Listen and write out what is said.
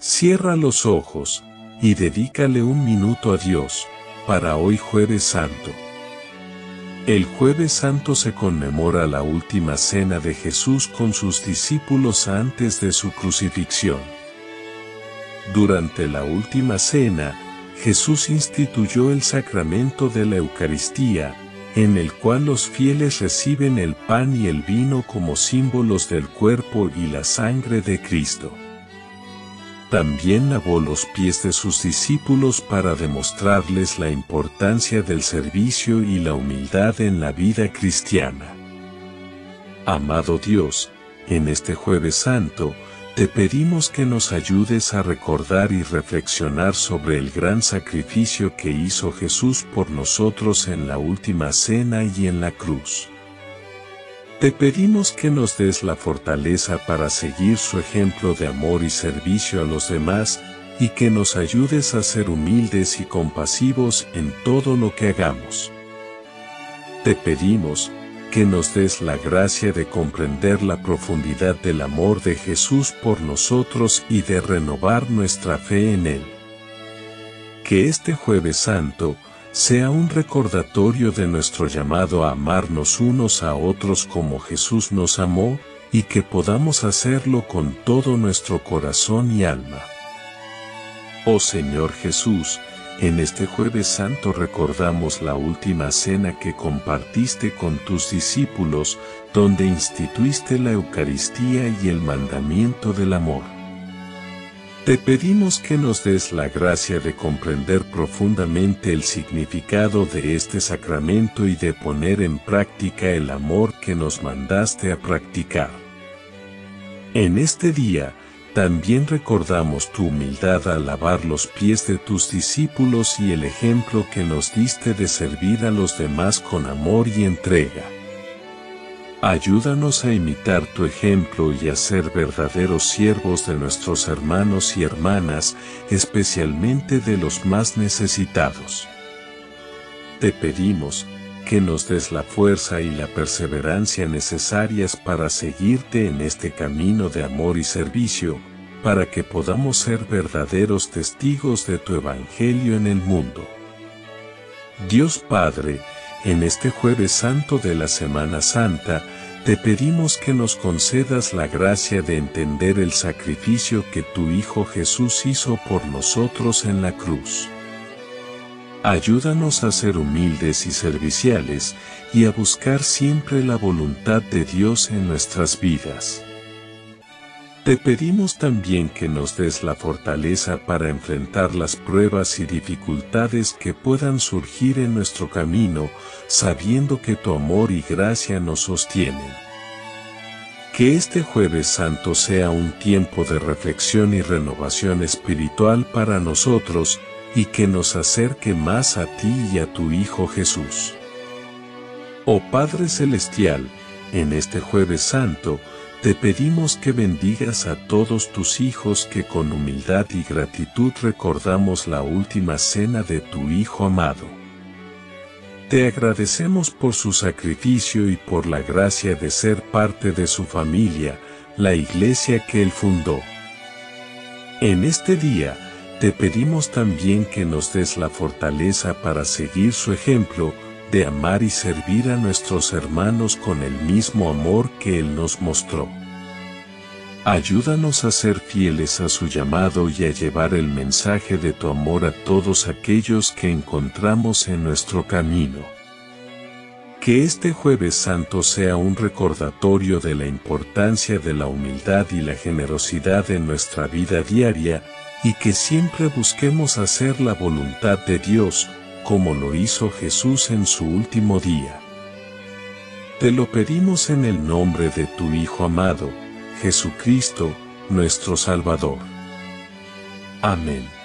Cierra los ojos y dedícale un minuto a Dios para hoy jueves santo. El jueves santo se conmemora la última cena de Jesús con sus discípulos antes de su crucifixión. Durante la última cena, Jesús instituyó el sacramento de la Eucaristía, en el cual los fieles reciben el pan y el vino como símbolos del cuerpo y la sangre de Cristo. También lavó los pies de sus discípulos para demostrarles la importancia del servicio y la humildad en la vida cristiana. Amado Dios, en este jueves santo, te pedimos que nos ayudes a recordar y reflexionar sobre el gran sacrificio que hizo Jesús por nosotros en la última cena y en la cruz. Te pedimos que nos des la fortaleza para seguir su ejemplo de amor y servicio a los demás, y que nos ayudes a ser humildes y compasivos en todo lo que hagamos. Te pedimos, que nos des la gracia de comprender la profundidad del amor de Jesús por nosotros y de renovar nuestra fe en Él. Que este jueves santo sea un recordatorio de nuestro llamado a amarnos unos a otros como Jesús nos amó, y que podamos hacerlo con todo nuestro corazón y alma. Oh Señor Jesús, en este jueves santo recordamos la última cena que compartiste con tus discípulos, donde instituiste la Eucaristía y el mandamiento del amor. Te pedimos que nos des la gracia de comprender profundamente el significado de este sacramento y de poner en práctica el amor que nos mandaste a practicar. En este día, también recordamos tu humildad al lavar los pies de tus discípulos y el ejemplo que nos diste de servir a los demás con amor y entrega. Ayúdanos a imitar tu ejemplo y a ser verdaderos siervos de nuestros hermanos y hermanas, especialmente de los más necesitados. Te pedimos, que nos des la fuerza y la perseverancia necesarias para seguirte en este camino de amor y servicio, para que podamos ser verdaderos testigos de tu Evangelio en el mundo. Dios Padre, en este jueves santo de la Semana Santa, te pedimos que nos concedas la gracia de entender el sacrificio que tu Hijo Jesús hizo por nosotros en la cruz. Ayúdanos a ser humildes y serviciales, y a buscar siempre la voluntad de Dios en nuestras vidas. Te pedimos también que nos des la fortaleza para enfrentar las pruebas y dificultades que puedan surgir en nuestro camino, sabiendo que tu amor y gracia nos sostienen. Que este jueves santo sea un tiempo de reflexión y renovación espiritual para nosotros, y que nos acerque más a ti y a tu Hijo Jesús. Oh Padre Celestial, en este jueves santo, te pedimos que bendigas a todos tus hijos que con humildad y gratitud recordamos la última cena de tu Hijo amado. Te agradecemos por su sacrificio y por la gracia de ser parte de su familia, la iglesia que él fundó. En este día, te pedimos también que nos des la fortaleza para seguir su ejemplo, de amar y servir a nuestros hermanos con el mismo amor que Él nos mostró. Ayúdanos a ser fieles a su llamado y a llevar el mensaje de tu amor a todos aquellos que encontramos en nuestro camino. Que este jueves santo sea un recordatorio de la importancia de la humildad y la generosidad en nuestra vida diaria, y que siempre busquemos hacer la voluntad de Dios, como lo hizo Jesús en su último día. Te lo pedimos en el nombre de tu Hijo amado, Jesucristo, nuestro Salvador. Amén.